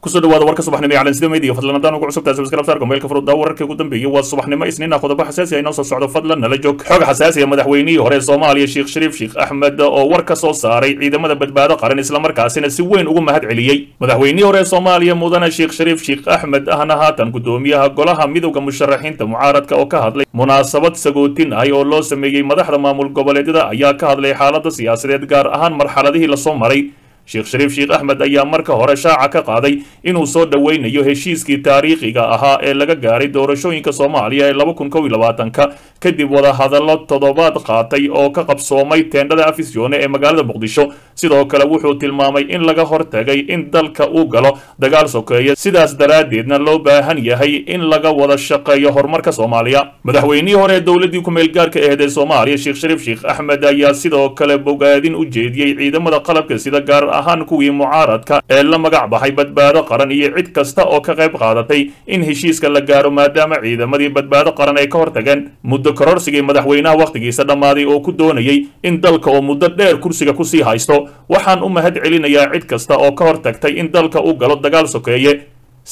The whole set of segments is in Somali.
ku soo dhawaada warka subaxnimo ee calansida media fadlan haddaan ugu cusubtahay subscribe saarka meelka furudda wararkii ugu dambeeyay waa subaxnimo isniina qodobo xasaasi ah inoo soo socdo fadlan nala joog. Xog xasaasi ah madaxweynihii hore ee soomaaliya sheekh shariif sheekh axmed oo war ka soo saaray ciidamada badbaado qaran islamarkaasina si weyn ugu mahad celiyey. Madaxweynihii hore ee soomaaliya mudane sheekh shariif sheekh axmed ahna haatan gudoomiyaha golaha midowda musharaxiinta mucaaradka oo ka hadlay munaasabad sagootin ah oo loo sameeyey madaxda maamul goboleedyada ayaa ka hadlay xaalada siyaasadeed gaar ahaan marxaladihii la soo maray sheekh shariif sheekh axmed ayaa marka hore shaaca ka qaaday inuu soo dhoweynayo heshiiskii taariikhiga ahaa ee laga gaaray doorashooyinka soomaaliya ee laba kun kow iyo labaatanka kadib wadahadallo toddobaad qaatay oo ka qabsoomay teendhada afisyoone ee magaalada muqdisho. Sidoo kale wuxuu tilmaamay in laga hortagay in dalka uu galo dagaal sokeeya sidaas daraaddeedna loo baahan yahay in laga wada shaqeeyo horumarka soomaaliya. Madaxweynihii hore ee dowladdii ku-meelgaarka aheed ee soomaaliya sheekh shariif sheekh axmed ayaa sidoo kale bogaadin u jeediyey ciidamada qalabka sida gaar ahaan kuwii mucaaradka ee la magac baxay badbaado qaran iyo cid kasta oo ka qayb qaadatay in heshiiska la gaaro maadaama ciidamadii badbaado qaran ay ka hortageen muddo kororsigii madaxweynaha wakhtigiisa dhammaaday oo ku doonayay in dalka oo muddo dheer kursiga ku sii haysto. Waxaan u mahad celinayaa cid kasta oo ka hortagtay in dalka uu galo dagaal sokeeye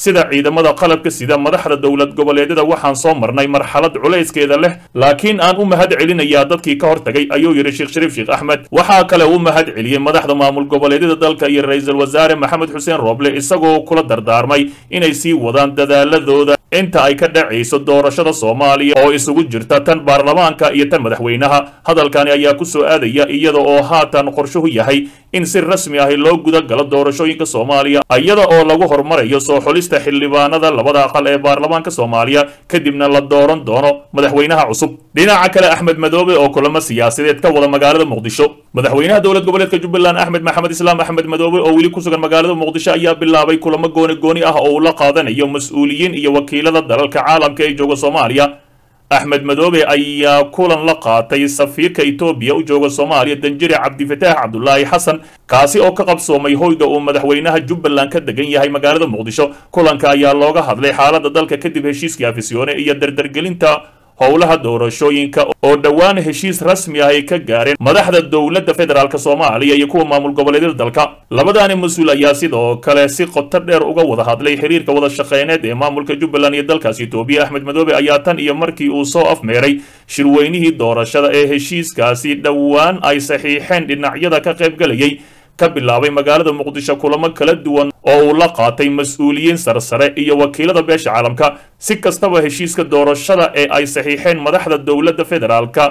sida ciidamada qalabka sida madaxda dowlad goboleedyada waxaan soo marnay marxalad culayskeeda leh. Laakiin aan u mahad celinayaa dadkii ka hortagay ayuu yidhi sheekh shariif sheekh axmed waxaa kale u mahad celiyey madaxda maamul goboleedyada dalka iyo ra'iisul wasaare maxamed xuseen rooble isagoo kula dardaarmay inay sii wadaan dadaaladooda inta ay ka dhacayso doorashada soomaaliya oo isugu jirta tan baarlamaanka iyo tan madaxweynaha. Hadalkani ayaa ku soo aadaya iyada oo haatan qorshuhu yahay in si rasmi ahi loo guda galo doorashooyinka soomaaliya iyada oo lagu horumarayo soo xulista xildhibaanada labada aqal ee baarlamaanka soomaaliya kadibna la dooran doono madaxweynaha cusub. Dhinaca kale axmed madoobe oo kulamo siyaasadeed ka wada magaalada muqdisho madaxweynaha dowlad goboleedka jubbaland axmed maxamed islaam axmed madoobe oo weli ku sugan magaalada muqdisho ayaa bilaabay kulamo gooni gooni ah oo uu la qaadanayo mas'uuliyiin iyo wakiilada dalalka caalamka ee jooga soomaaliya. Axmed madoobe ayaa kulan la qaatay safiirka etoobiya u jooga soomaaliya danjire cabdifataax cabdulaahi xasan kaasi oo ka qabsoomay hoyga uu madaxweynaha jubbaland ka degan yahay magaalada muqdisho. Kulanka ayaa looga hadlay xaalada dalka kadib heshiiskii afisyoone iyo dardargelinta howlaha doorashooyinka oo dhowaan heshiis rasmi ah ay ka gaareen madaxda dowladda federaalk soomaaliya iyo kuwa maamul goboleedyada dalka. Labadaani mas'uul ayaa sidoo kale si qoto dheer uga wada hadlay xiriirka wada shaqeyneed ee maamulka jubbaland iyo dalkaas etoobiya axmed madoobe ayaa tan iyo markii uu soo afmeeray shirweynihii doorashada ee heshiiskaasi dhowaan ay saxiixeen dhinacyada ka qaybgalayay ka bilaabay magaalada muqdisho kulamo kala duwan oo uu la qaatay mas'uuliyiin sarsare iyo wakiilada beesha caalamka. Si kastaba heshiiska doorashada ee ay saxiixeen madaxda dowladda federaalka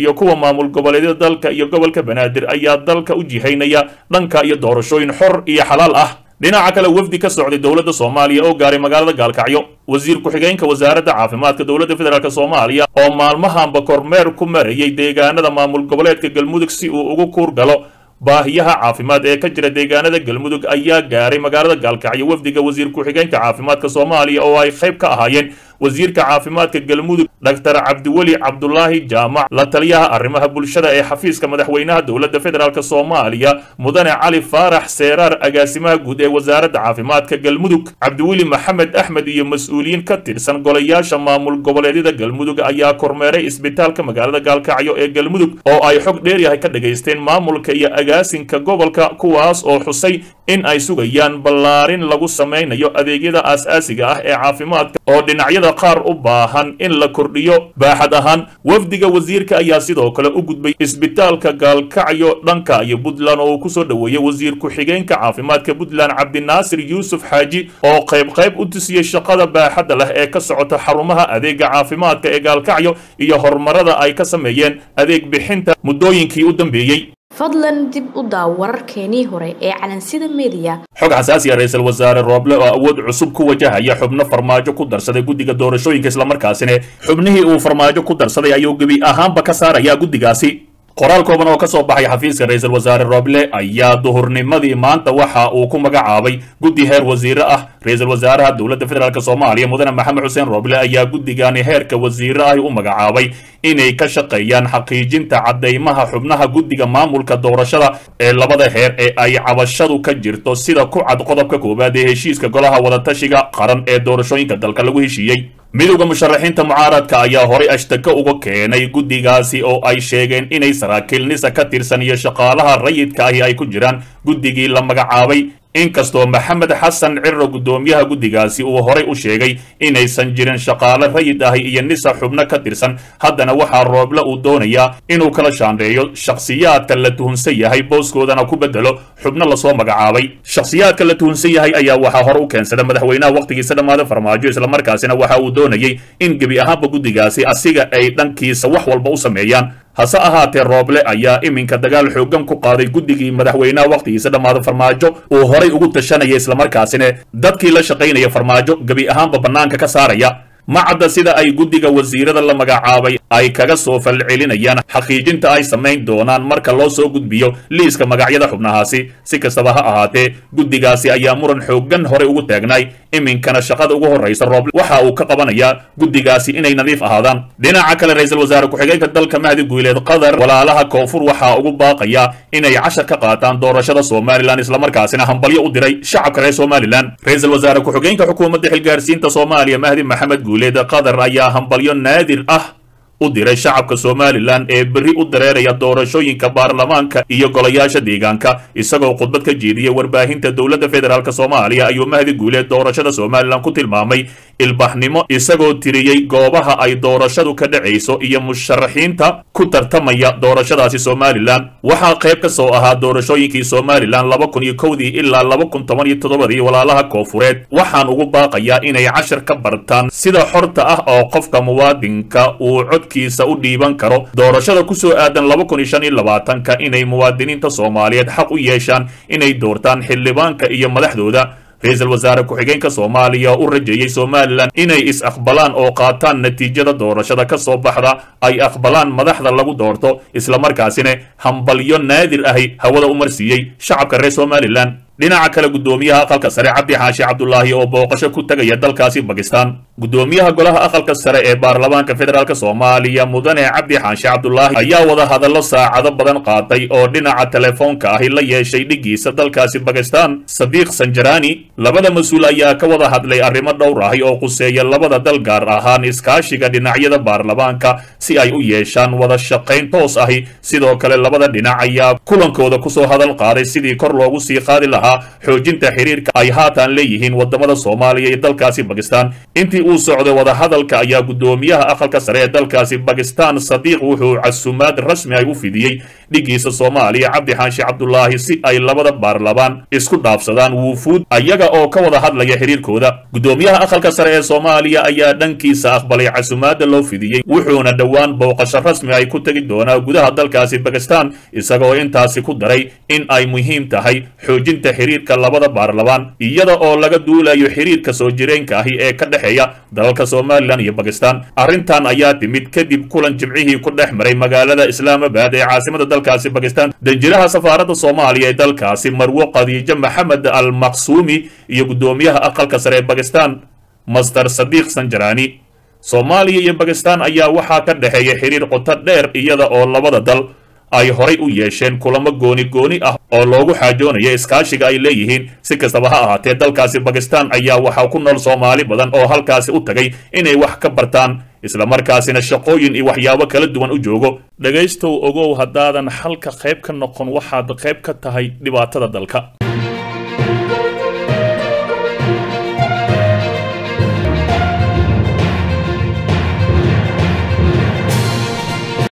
iyo kuwa maamul goboleedyada dalka iyo gobolka banaadir ayaa dalka u jihaynaya dhanka iyo doorashooyin xor iyo xalaal ah. Dhinaca kale wafdi ka socday dowladda soomaaliya oo gaaray magaalada gaalkacyo. Wasiir ku-xigeenka wasaaradda caafimaadka dowladda federaalk soomaaliya oo maalmahanba kormeer ku marayay deegaanada maamul goboleedka galmudug si uu ugu kuur galo baahiyaha caafimaad ee ka jira deegaanada galmudug ayaa gaaray magaalada gaalkacyo wafdiga wasiir ku-xigeenka caafimaadka soomaaliya oo ay qayb ka ahaayeen wasiirka caafimaadka galmudug doctor cabdiweli cabdulaahi jaamac la taliyaha arrimaha bulshada ee xafiiska madaxweynaha dowladda federaalk soomaaliya mudane cali faarax seeraar agaasimaha guud ee wasaaradda caafimaadka galmudug. Cabdiweli maxamed axmed iyo mas'uuliyiin ka tirsan golayaasha maamul goboleedyada galmudug ayaa kormeeray isbitaalka magaalada gaalkacyo ee galmudug oo ay xog dheeryahay ka dhagaysteen maamulka iyo agaasinka gobolka kuwaas oo xusay in ay sugayaan ballaarin lagu samaynayo adeegyada aas-aasiga ah ee caafimaadka oo dhinacyada qaar u baahan in la kordhiyo baaxad ahaan. Wafdiga wasiirka ayaa sidoo kale u gudbay isbitaalka gaalkacyo dhanka iyo puntland oo uu ku soo dhoweeyey wasiir ku-xigeenka caafimaadka puntland cabdinaasir yuusuf xaaji oo qayb qayb u tusiyey shaqada baaxadda leh ee ka socota xarumaha adeega caafimaadka ee gaalkacyo iyo horumarada ay ka sameeyeen adeeg bixinta muddooyinkii u dambeeyey fadlan dib u daaw wararkeenii hore ee calansida meediya xog xasaasiya ra'iisul wasaare rooble oo awood cusub ku wajahaya xubno farmaajo ku darsaday guddiga doorashooyinka islamarkaasina xubnihii uu farmaajo ku darsaday ayuu gebi ahaanba ka saaraya guddigaasi qoraal kooban oo ka soo baxay xafiiska ra'iisul wasaare rooble ayaa duhurnimadii maanta waxa uu ku magacaabay guddi heer wasiire ah. Ra'iisul wasaaraha dowladda federaalk soomaaliya mudane maxamed xuseen rooble ayaa guddigani heerka wasiire ahi u magacaabay inay ka shaqeeyaan xaqiijinta caddaymaha xubnaha guddiga maamulka doorashada ee labada heer ee ay cabashadu ka jirto sida ku cad qodobka koowaad ee heshiiska golaha wadatashiga qaran ee doorashooyinka dalka lagu heshiiyey midowda musharaxiinta mucaaradka ayaa horay ashtako uga keenay guddigaasi oo ay sheegeen inay saraakiil nisa ka tirsan iyo shaqaalaha rayidka ahi ay ku jiraan guddigii la magacaabay inkastoo maxamed xasan ciro guddoomiyaha guddigaasi uu horay u sheegay inaysan jirin shaqaale rayid ahi iyo nisa xubno ka tirsan. Haddana waxaa rooble uu doonayaa inuu kala shaandheeyo. Shakhsiyaadka la tuhunsan yahay booskoodana ku bedelo xubno la soo magacaabay. Shakhsiyaadka la tuhunsan yahay ayaa waxaa hore u keensada madaxweynaha wakhtigiisa dhammaada farmaajo. Islamarkaasina waxa uu doonayay in gebi ahaanba guddigaasi asiga ay dhankiisa wax walba u sameeyaan hase ahaatee rooble ayaa iminka dagaal xooggan ku qaaday guddigii madaxweynaha wakhtigiisa dhammaada farmaajo uu horay ugu tashanaya islamarkaasina dadkii la shaqaynaya farmaajo gebi ahaanba bannaanka ka saaraya. Ma cadda sida ay guddiga wasiirada la magacaabay ay kaga soo falcelinayaan. Xaqiijinta ay samayn doonaan marka loo soo gudbiyo liiska magacyada xubnahaasi. Si kastaba ha ahaatee guddigaasi ayaa muran xooggan horey ugu taagnaay iminkana shaqada ugu horraysa rooble waxa uu ka qabanayaa guddigaasi inay nadiif ahaadaan. Dhinaca kale ra'iisul wasaare ku-xigeenka dalka mahdi guuleed qatar walaalaha koonfur waxaa ugu baaqaya inay cashar ka qaataan doorashada somalilan islamarkaasina hambalyo u diray shacabka reer somalilan ra'iisul wasaare ku-xigeenka xukuumadda xilgaarsiinta soomaaliya mahdi maxamed guuleed qatar ayaa hambalyo naadir ah u diray shacabka somalilan ee berri u dareeraya doorashooyinka baarlamaanka iyo golayaasha deegaanka isagoo khudbad ka jeediyey warbaahinta dowladda federaalk soomaaliya ayuu mahdi guuleed doorashada somalilan ku tilmaamay ilbaxnimo isagoo tiriyey goobaha ay doorashadu ka dhacayso iyo musharaxiinta ku tartamaya doorashadaasi somalilan. Waxaa qayb ka soo ahaa doorashooyinkii somalilan laba kun iyo kowdii ilaa laba kun toban iyo toddobadii walaalaha koofureed waxaan ugu baaqayaa inay cashar ka bartaan sida xorta ah oo qofka muwaadinka uu codkiisa u dhiiban karo. Doorashada ku soo aadan laba kun iyo shan iyo labaatanka inay muwaadiniinta soomaaliyeed xaq u yeeshaan inay doortaan xildhibaanka iyo madaxdooda ra'iisul wasaare ku-xigeenka soomaaliya u rajeeyey somalilan inay is-aqbalaan oo qaataan natiijada doorashada ka soo baxda ay aqbalaan madaxda lagu doorto islamarkaasina hambalyo naadir ahi hawada u marsiiyey shacabka reer somalilan dhinaca kale guddoomiyaha aqalka sare cabdi xaashi cabdulaahi oo booqasho ku tegaya dalkaasi bakistan guddoomiyaha golaha aqalka sare ee baarlamaanka federaalk soomaaliya mudane cabdi xaashi cabdulaahi ayaa wada hadallo saacado badan qaatay oo dhinaca telefoonka ahi la yeeshay dhigiisa dalkaasi bakistan sadiiq sanjarani labada mas'uul ayaa ka wada hadlay arrimo dhowr ahi oo quseeya labada dal gaar ahaan iskaashiga dhinacyada baarlamaanka si ay u yeeshaan wada shaqayn toos ahi. Sidoo kale labada dhinac ayaa kulankooda ku soo hadal qaaday sidii kor loogu sii qaadi lahaa xoojinta xiriirka ay haatan leeyihiin waddamada soomaaliya iyo dalkaasi bakistan intii uu socday wadahadalka ayaa guddoomiyaha aqalka sare ee dalkaasi bakistan sadiiq wuxuu casumaad rasmi ay u fidiyey dhigiisa soomaaliya cabdi xaashi cabdulaahi si ay labada baarlamaan isku dhaafsadaan wuufuud ayaga oo ka wada hadlaya xiriirkooda. Guddoomiyaha aqalka sare ee soomaaliya ayaa dhankiisa aqbalay casumaada loo fidiyey wuxuuna dhowaan booqasho rasmi ay ku tegi doonaa gudaha dalkaasi bakistan isagoo intaasi ku daray in ay muhiim tahay xoojinta xiriirka labada baarlamaan iyada oo laga duulayo xiriirka soo jireenka ahi ee ka dhexeeya dalalka somalilan iyo bakistan arrintan ayaa timid kadib kulan jimcihii ku dhex maray magaalada islaamabad ee caasimada dalkaasi bakistan danjiraha safaaradda soomaaliya ee dalkaasi marwo khadiijo maxamed al maqsuumi iyo guddoomiyaha aqalka sare ee bakistan master sadiiq sanjarani. Soomaaliya iyo bakistan ayaa waxaa ka dhexeeya xiriir qoto dheer iyada oo labada dal ay horay u yeesheen kulamo gooni gooni ah oo loogu xaajoonayo iskaashiga ay leeyihiin. Si kastaba ha ahaatee dalkaasi bakistan ayaa waxaa ku nool soomaali badan oo halkaasi u tagay inay wax ka bartaan islamarkaasina shaqooyin iyo waxyaabo kala duwan u joogo. Dhegaystow ogow haddaadan xalka qayb ka noqon waxaad qayb ka tahay dhibaatada dalka